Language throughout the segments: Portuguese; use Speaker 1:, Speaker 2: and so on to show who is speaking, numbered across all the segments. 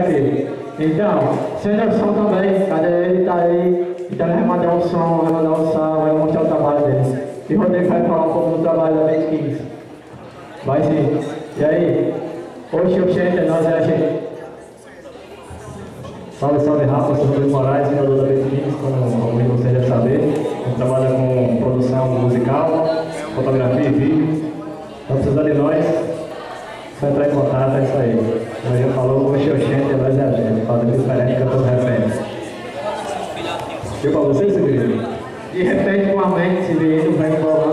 Speaker 1: Então, Sanderson também, cadê ele? está aí. Então ele vai mandar o som, vai mandar o sal, vai mostrar o trabalho dele. E o Rodrigo vai falar um pouco do trabalho da Band Kings. Vai sim. E aí? Hoje o chefe é nós, é a gente.
Speaker 2: Salve, salve Rafa, sou Rodrigo Moraes, criador da Band Kings, como alguém gostaria de saber. Eu trabalho com produção musical, fotografia e vídeo. Tá então precisa de nós, só entrar em contato, é isso aí. Maria falou, oxe, nós é a gente. me diferente que eu estou recebendo. Deu para você, Severino?
Speaker 1: De repente, com a mente, ele
Speaker 2: vai embora.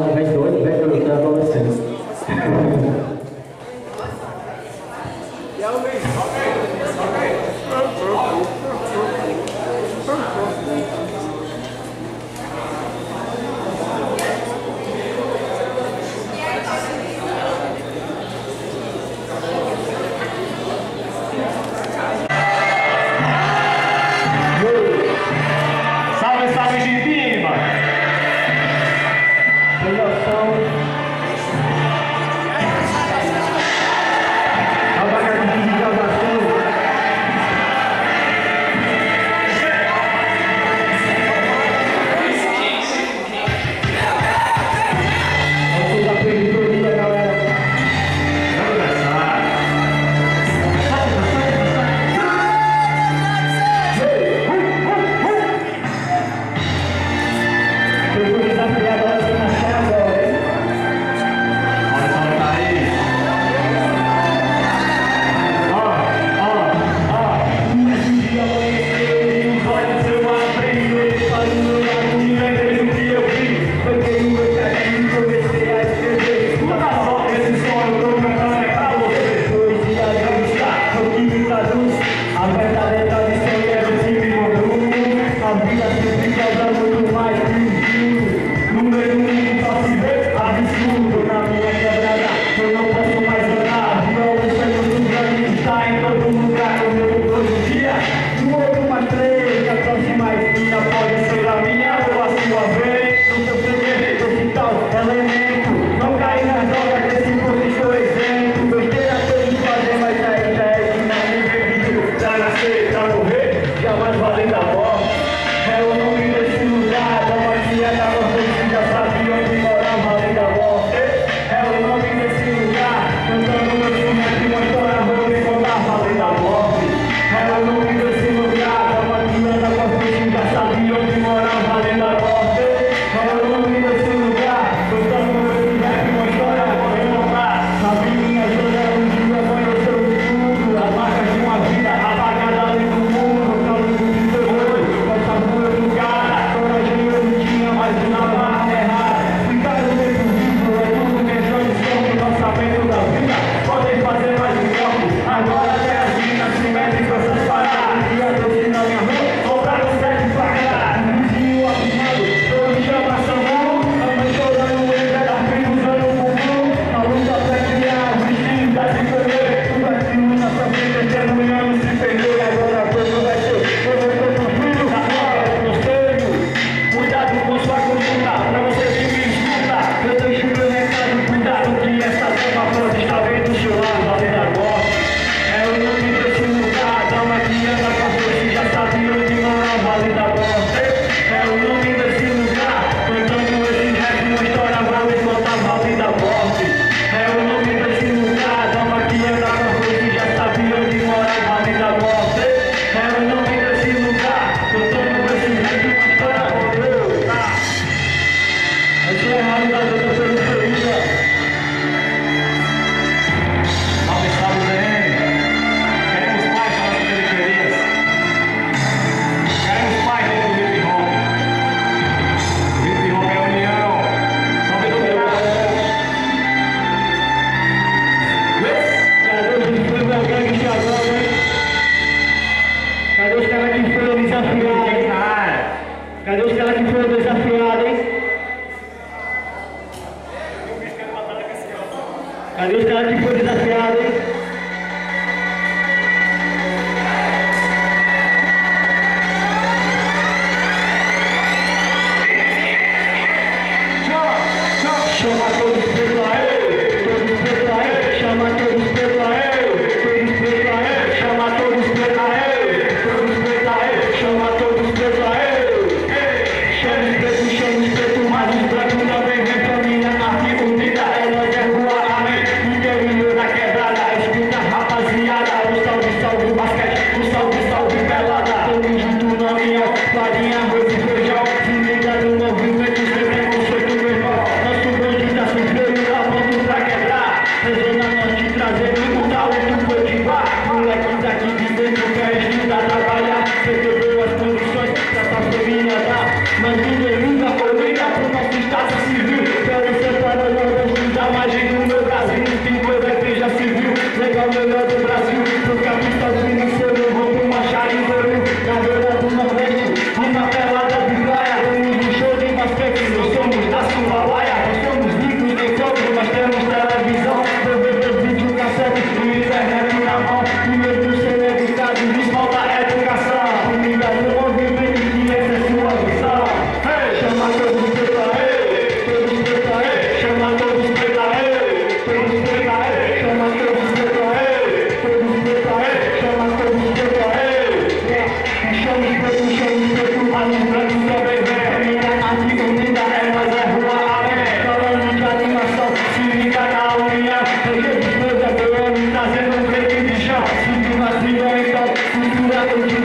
Speaker 2: A
Speaker 1: gente caras que foi desafiado, hein?
Speaker 2: Mangueirinha foi feita por
Speaker 3: uma justiça civil. Thank you.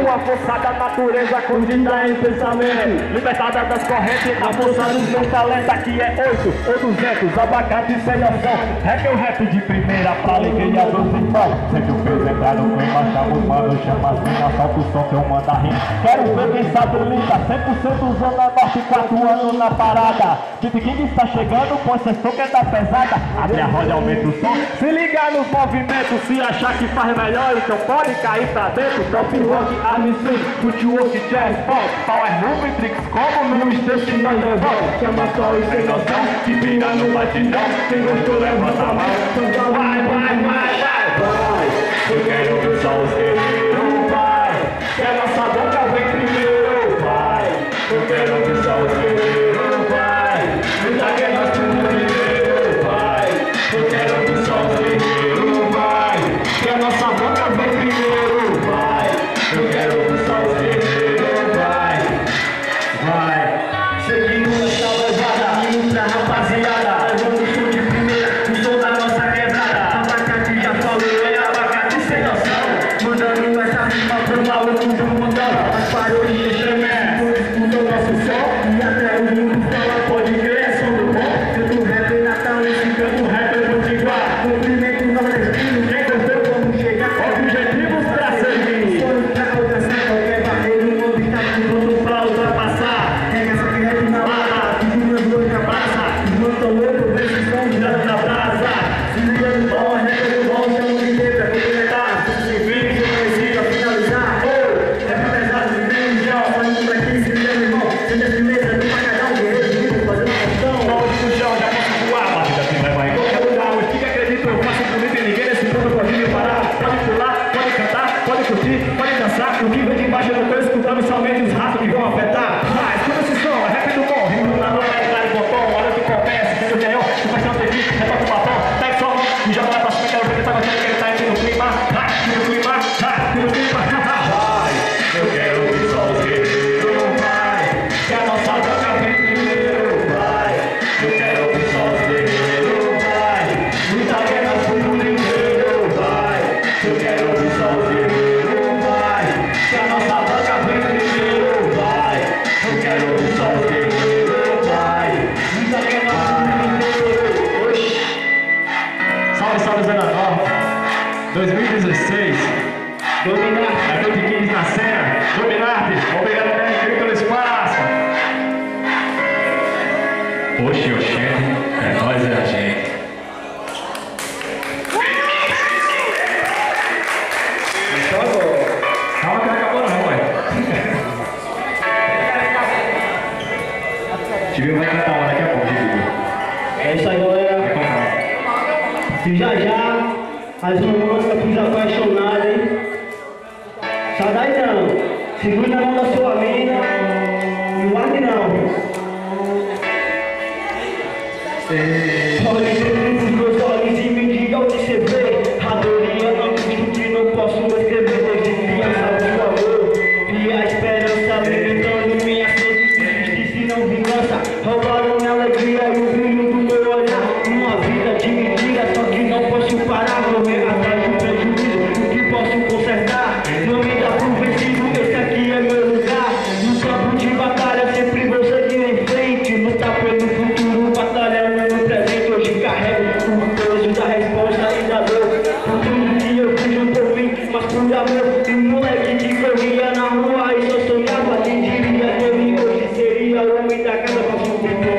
Speaker 3: Uma força da natureza curtida em pensamento. Libertada das correntes, na força do meu talento Aqui é 8 ou 200, abacate sem noção. Rap é o rap de primeira pra alegria dos irmãos. Sempre o peso é no clima, machado, mano, chama as minas Solta o som que eu mando a rir Quero ver quem sabe linda, 100% zona norte, 4 anos na parada. Kid King está chegando, possessão que tá pesada. Abre a roda, aumenta o som. Se liga no movimento, se achar que faz melhor, então pode cair pra dentro. Top rock, MC, footwork, jazz, ball, power movie, é tricks, como no esteja na levão. Chama só e sem noção, que vira no batidão. Quem gostou, levanta a mão. Vai, vai, vai, vai, vai. Eu quero ver só os Gracias. E já
Speaker 2: já as mamães que fiz apaixonada, hein? Sai daí não. Segura na mão da sua amiga não guarde não.
Speaker 4: Thank you.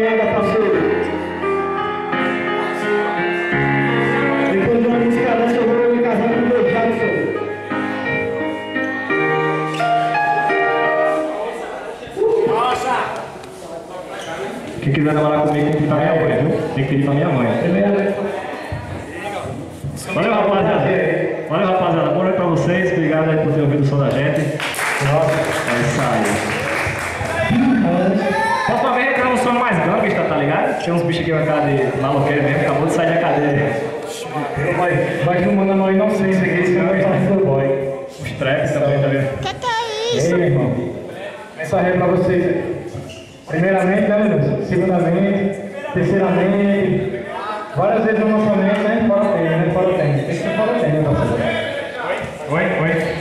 Speaker 4: Caminhada, parceiro. Depois de uma música dessa, eu vou me casar com o meu Jackson.
Speaker 3: Quem quiser namorar comigo tem que ir pra minha mãe, viu? Tem que ir pra minha mãe. Valeu, rapaziada. Valeu, rapaziada. Boa noite pra vocês. Obrigado aí por ter ouvido o som da gente. É isso aí. Próxima vez entrar um som mais gangsta, tá ligado? Tem uns bichos aqui na cara de maloqueiro mesmo, acabou de sair da cadeia.
Speaker 4: Vai, vai filmando a mão inocência aqui, esse cara está sendo boy.
Speaker 3: Os traps também, tá vendo?
Speaker 5: Que que é isso?
Speaker 4: Ei, irmão. Mensagem pra vocês aí. Primeiramente, né, Deus? Segundamente, terceiramente, várias vezes no lançamento, né? Fora tem, né? Fora tem. Tem que ser fora tem, né, parceiro?
Speaker 3: Oi, oi.